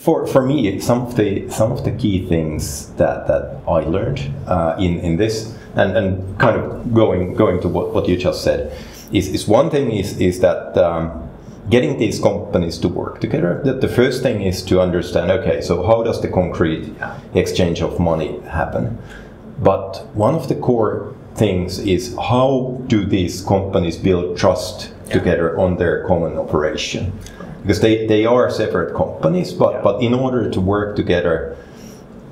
for, for me, some of the some of the key things that, that I learned uh, in in this, and, and kind of going going to what, what you just said, is, is one thing is is that um, getting these companies to work together. The, the first thing is to understand. Okay, so how does the concrete exchange of money happen? But one of the core things is how do these companies build trust together on their common operation? because they, they are separate companies, but, but in order to work together,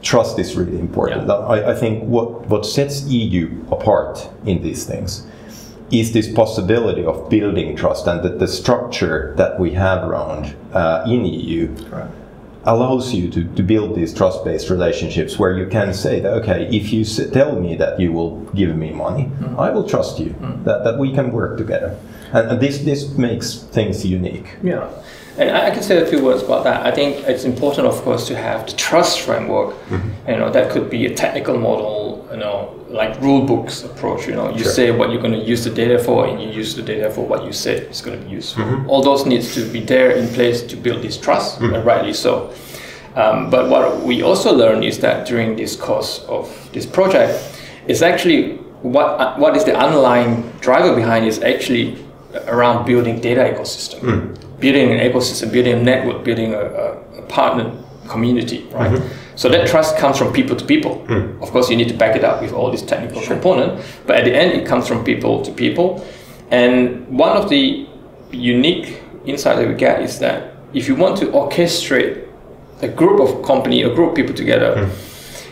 trust is really important. I, I think what, what sets EU apart in these things is this possibility of building trust and that the structure that we have around uh, in EU right. Allows you to, to build these trust-based relationships where you can say that okay if you tell me that you will give me money mm-hmm. I will trust you mm-hmm. that, that we can work together and, and this this makes things unique yeah and I can say a few words about that. I think it's important, of course, to have the trust framework. Mm-hmm. You know, that could be a technical model, you know, like rule books approach. You know, you sure. say what you're going to use the data for, and you use the data for what you say is going to be useful. Mm-hmm. All those needs to be there in place to build this trust, mm-hmm. and rightly so. Um, but what we also learned is that during this course of this project, it's actually what what is the underlying driver behind is actually around building data ecosystem. Mm building an ecosystem, building a network, building a, a partner community, right? Mm-hmm. So that trust comes from people to people. Mm. Of course, you need to back it up with all these technical sure. component, but at the end, it comes from people to people. And one of the unique insight that we get is that if you want to orchestrate a group of company, a group of people together, mm.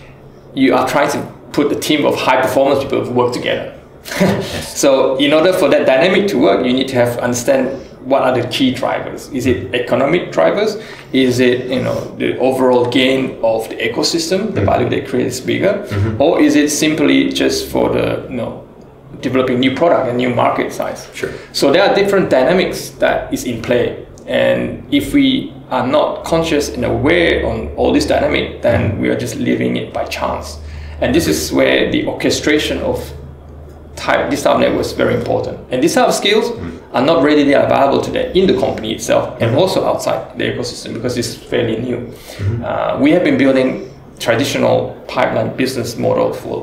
you are trying to put a team of high performance people to work together. so in order for that dynamic to work, you need to have understand what are the key drivers? Is it economic drivers? Is it you know the overall gain of the ecosystem, the mm-hmm. value they create is bigger, mm-hmm. or is it simply just for the you know developing new product and new market size? Sure. So there are different dynamics that is in play, and if we are not conscious and aware on all this dynamic, then we are just living it by chance. And this is where the orchestration of type this type of network is very important. And these type of skills are not readily available today in the company itself and also outside the ecosystem because it's fairly new. Mm-hmm. Uh, we have been building traditional pipeline business model for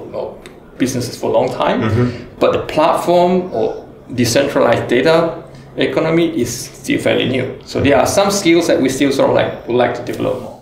businesses for a long time, mm-hmm. but the platform or decentralized data economy is still fairly new. So there are some skills that we still sort of like would like to develop more.